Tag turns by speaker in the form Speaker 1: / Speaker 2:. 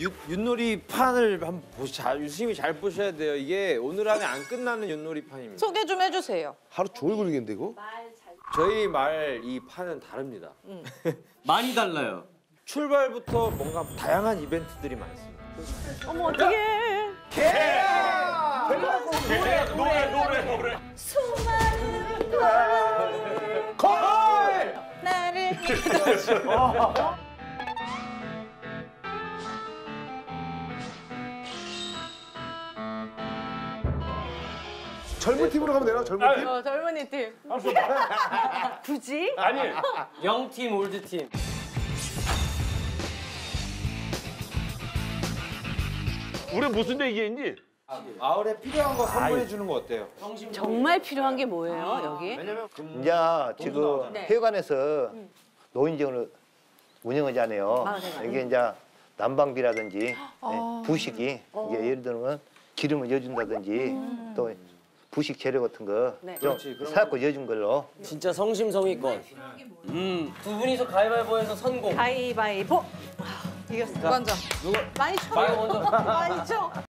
Speaker 1: 윷, 윷놀이 판을 한번 잘, 유심히 잘 보셔야 돼요. 이게 오늘 안에 안 끝나는 윷놀이 판입니다.
Speaker 2: 소개 좀 해주세요.
Speaker 3: 하루 종일 걸리겠는데 이거?
Speaker 1: 저희 말 이 판은 다릅니다.
Speaker 4: 많이 달라요.
Speaker 1: 출발부터 뭔가 다양한 이벤트들이 많습니다.
Speaker 2: 어머 어떡해. 수많은 걸 나를
Speaker 3: 젊은 팀으로 가면 되나? 젊은 팀?
Speaker 2: 어, 젊은이 팀. 굳이?
Speaker 5: 아니
Speaker 4: 영팀, 올드팀.
Speaker 5: 우리 무슨 얘기했니?
Speaker 1: 마을에 필요한 거 선물해 주는 거 어때요?
Speaker 2: 정말 필요한 게 뭐예요 여기?
Speaker 1: 왜냐면
Speaker 6: 이제 지금
Speaker 2: 네.
Speaker 6: 회관에서 노인정을 운영하잖아요.
Speaker 2: 아, 네.
Speaker 6: 이게 이제 난방비라든지
Speaker 2: 어.
Speaker 6: 네, 부식이 이게 예를 들면 기름을 여준다든지 또 부식 재료 같은 거
Speaker 2: 네.
Speaker 6: 좀 사갖고 여준 걸로
Speaker 4: 진짜 성심성의권. 음, 두 분이서 가위바위보해서 선공.
Speaker 2: 가위바위보. 아, 이겼어. 먼저.
Speaker 1: 누가
Speaker 2: 많이 쳐.
Speaker 4: 많이 먼저.
Speaker 2: 많이 쳐.